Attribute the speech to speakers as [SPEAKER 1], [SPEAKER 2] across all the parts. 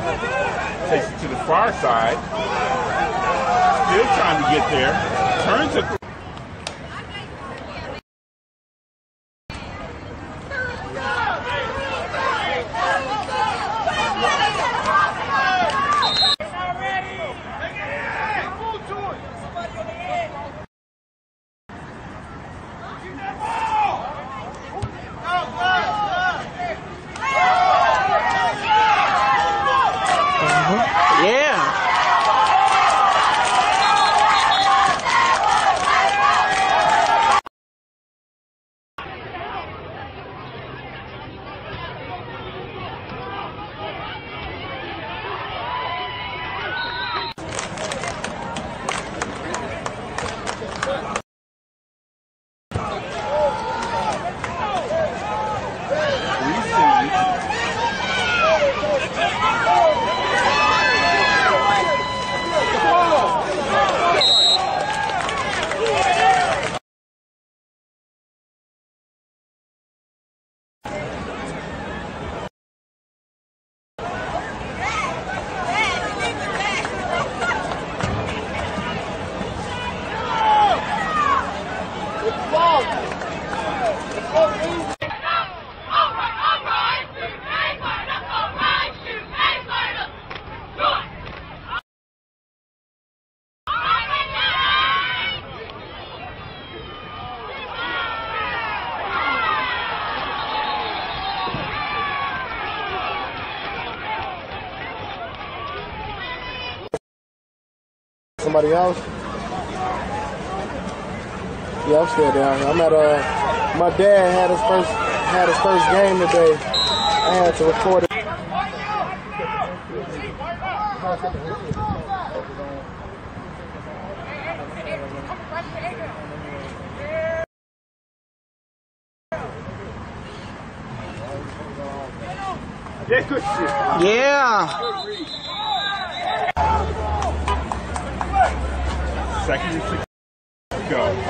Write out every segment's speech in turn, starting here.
[SPEAKER 1] Takes it to the far side. Still trying to get there. Turns it.
[SPEAKER 2] Yeah.
[SPEAKER 1] Receives.
[SPEAKER 3] Somebody else? Yeah, I'm still down here. I'm at uh my dad had his first had his first game today. I had to record it.
[SPEAKER 1] Yeah. Second and. Go.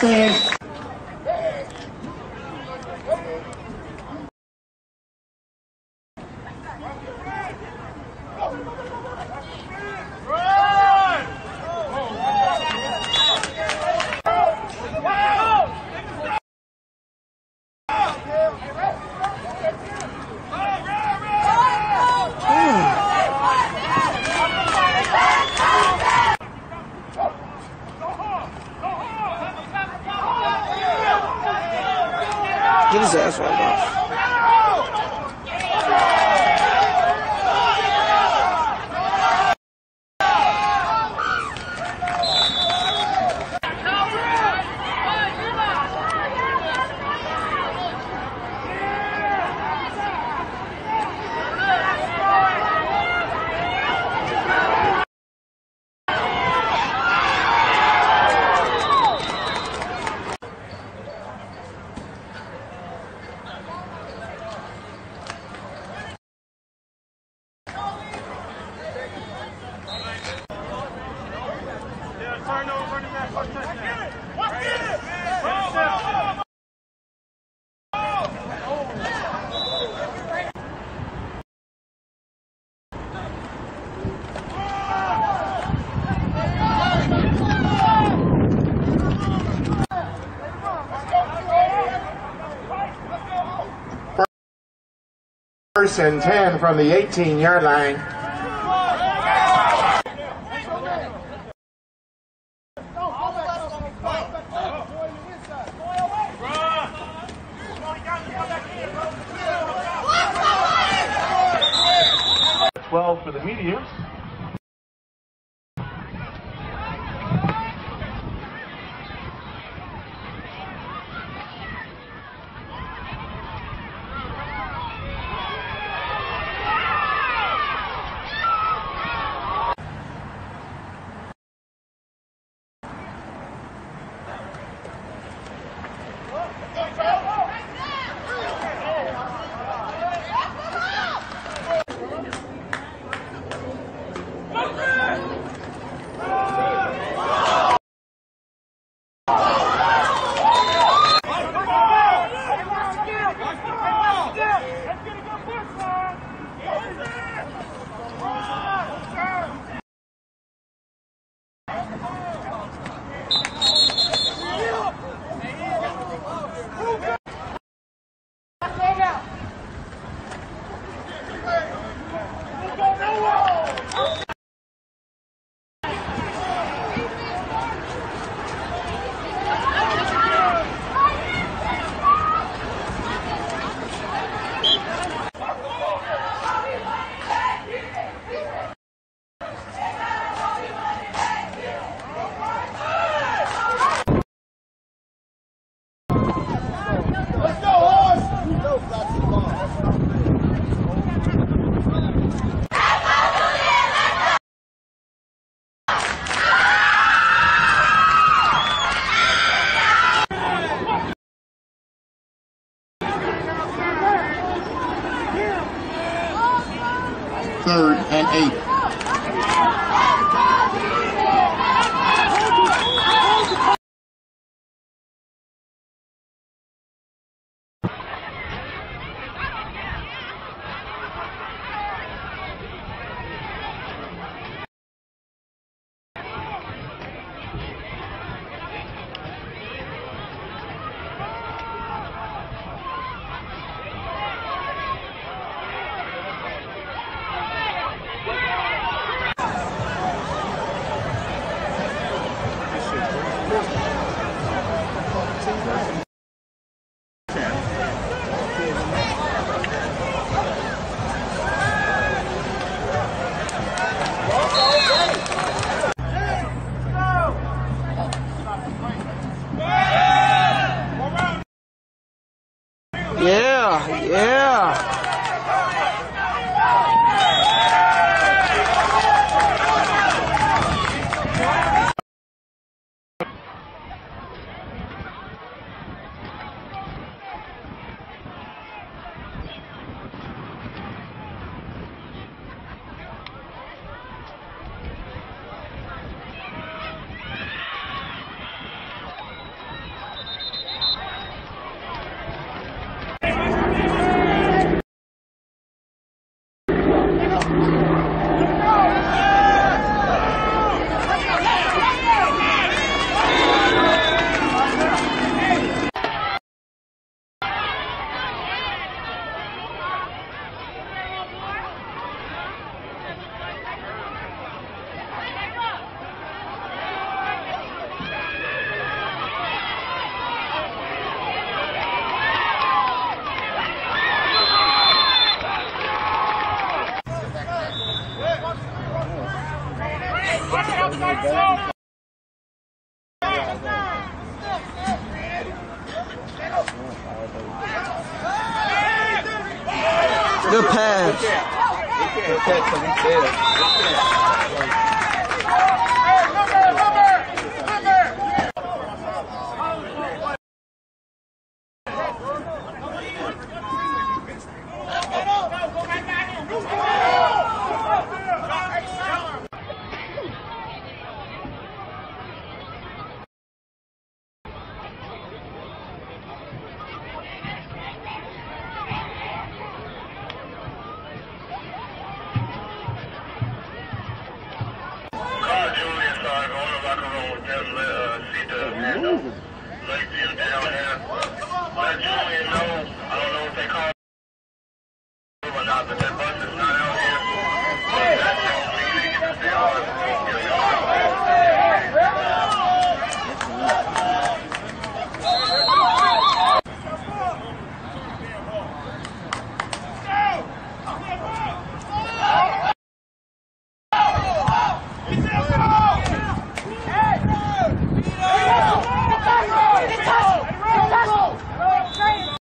[SPEAKER 4] class get his
[SPEAKER 2] ass right off.
[SPEAKER 5] First and 10 from the 18 yard line.
[SPEAKER 4] Third and 8.
[SPEAKER 2] Yeah.